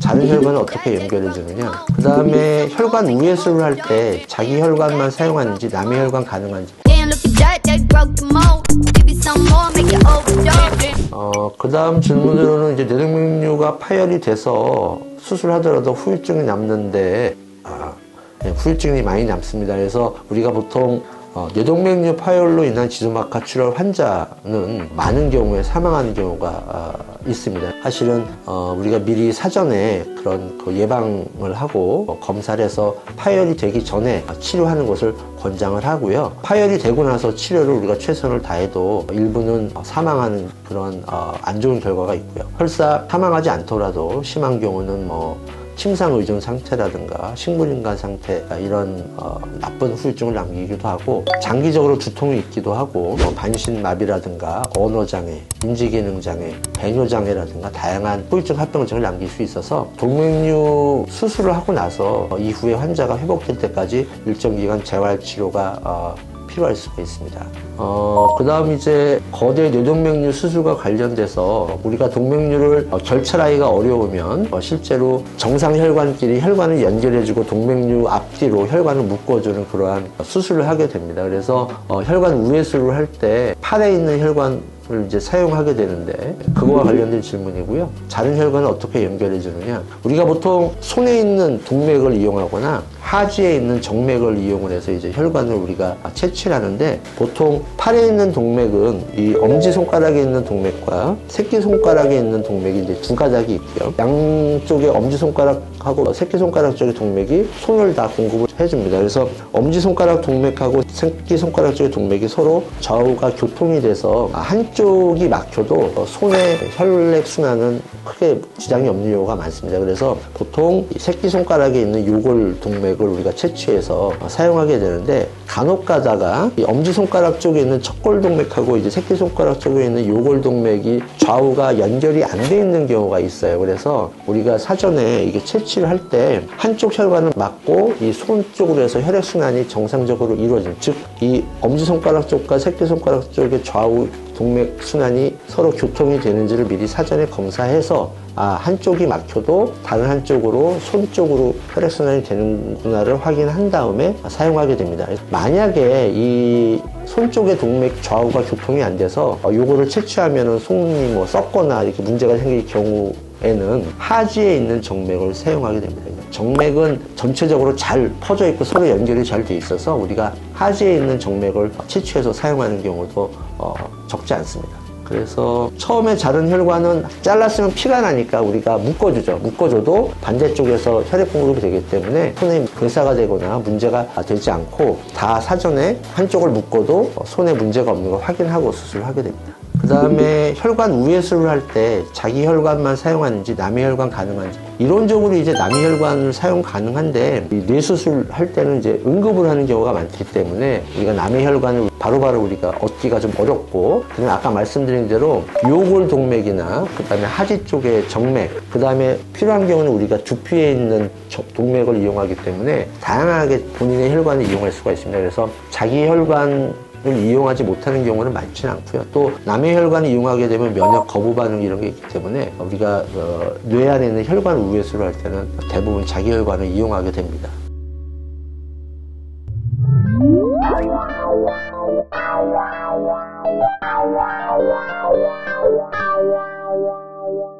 자른 혈관을 어떻게 연결해 주느냐 그 다음에 혈관 우회수를 할때 자기 혈관만 사용하는지 남의 혈관 가능한지. 어, 그 다음 질문으로는 이제 뇌동맥류가 파열이 돼서 수술하더라도 후유증이 남는데, 아, 네, 후유증이 많이 남습니다. 그래서 우리가 보통 어, 뇌동맥류 파열로 인한 지소막하 출혈 환자는 많은 경우에 사망하는 경우가 아, 있습니다. 사실은 어, 우리가 미리 사전에 그런 그 예방을 하고 어, 검사를 해서 파열이 되기 전에 치료하는 것을 권장을 하고요. 파열이 되고 나서 치료를 우리가 최선을 다해도 일부는 어, 사망하는 그런 어, 안 좋은 결과가 있고요. 설사 사망하지 않더라도 심한 경우는 뭐 침상 의존 상태라든가 식물인간 상태 아, 이런 어, 나쁜 후유증을 남기기도 하고 장기적으로 두통이 있기도 하고 뭐 반신마비라든가 언어장애, 인지기능장애, 배뇨장애라든가 다양한 후유증 합병증을 남길 수 있어서 동맥류 수술을 하고 나서 어, 이후에 환자가 회복될 때까지 일정 기간 재활 치료가 어, 필요할 수가 있습니다. 어, 그 다음 이제 거대 뇌동맥류 수술과 관련돼서 우리가 동맥류를 어, 결찰하기가 어려우면 어, 실제로 정상 혈관끼리 혈관을 연결해주고 동맥류 앞뒤로 혈관을 묶어주는 그러한 수술을 하게 됩니다. 그래서 어, 혈관 우회수를 할때 팔에 있는 혈관 을 이제 사용하게 되는데 그거와 관련된 질문이고요. 자른 혈관을 어떻게 연결해 주느냐? 우리가 보통 손에 있는 동맥을 이용하거나 하지에 있는 정맥을 이용을 해서 이제 혈관을 우리가 채취를 하는데 보통 팔에 있는 동맥은 이 엄지 손가락에 있는 동맥과 새끼 손가락에 있는 동맥이 이제 두 가닥이 있고요. 양쪽에 엄지 손가락하고 새끼 손가락 쪽의 동맥이 손을 다 공급을 해줍니다. 그래서 엄지 손가락 동맥하고 새끼 손가락 쪽의 동맥이 서로 좌우가 교통이 돼서 한 쪽이 막혀도 손의 혈액 순환은 크게 지장이 없는 경우가 많습니다. 그래서 보통 이 새끼 손가락에 있는 요골 동맥을 우리가 채취해서 사용하게 되는데 간혹 가다가 이 엄지 손가락 쪽에 있는 척골 동맥하고 이제 새끼 손가락 쪽에 있는 요골 동맥이 좌우가 연결이 안 돼 있는 경우가 있어요. 그래서 우리가 사전에 이게 채취를 할 때 한쪽 혈관을 막고 이 손 쪽으로 해서 혈액 순환이 정상적으로 이루어진 즉 이 엄지 손가락 쪽과 새끼 손가락 쪽의 좌우 동맥 순환이 서로 교통이 되는지를 미리 사전에 검사해서 아 한쪽이 막혀도 다른 한쪽으로 손 쪽으로 혈액 순환이 되는구나를 확인한 다음에 사용하게 됩니다. 만약에 이 손 쪽의 동맥 좌우가 교통이 안 돼서 어, 요거를 채취하면은 손이 뭐 썩거나 이렇게 문제가 생길 경우 에는 하지에 있는 정맥을 사용하게 됩니다. 정맥은 전체적으로 잘 퍼져 있고 서로 연결이 잘 돼 있어서 우리가 하지에 있는 정맥을 채취해서 사용하는 경우도 어, 적지 않습니다. 그래서 처음에 자른 혈관은 잘랐으면 피가 나니까 우리가 묶어주죠. 묶어줘도 반대쪽에서 혈액 공급이 되기 때문에 손에 괴사가 되거나 문제가 되지 않고 다 사전에 한쪽을 묶어도 손에 문제가 없는 걸 확인하고 수술을 하게 됩니다. 그 다음에 혈관 우회수를 할때 자기 혈관만 사용하는지 남의 혈관 가능한지 이론적으로 이제 남의 혈관을 사용 가능한데 이 뇌수술 할 때는 이제 응급을 하는 경우가 많기 때문에 우리가 남의 혈관을 바로바로 우리가 얻기가 좀 어렵고 그냥 아까 말씀드린 대로 요골 동맥이나 그 다음에 하지 쪽의 정맥 그 다음에 필요한 경우는 우리가 두피에 있는 동맥을 이용하기 때문에 다양하게 본인의 혈관을 이용할 수가 있습니다 그래서 자기 혈관 을 이용하지 못하는 경우는 많지는 않고요. 또 남의 혈관을 이용하게 되면 면역 거부 반응 이런 게 있기 때문에 우리가 어, 뇌 안에 있는 혈관 우회수를 할 때는 대부분 자기 혈관을 이용하게 됩니다. 哇哇哇哇哇哇哇哇哇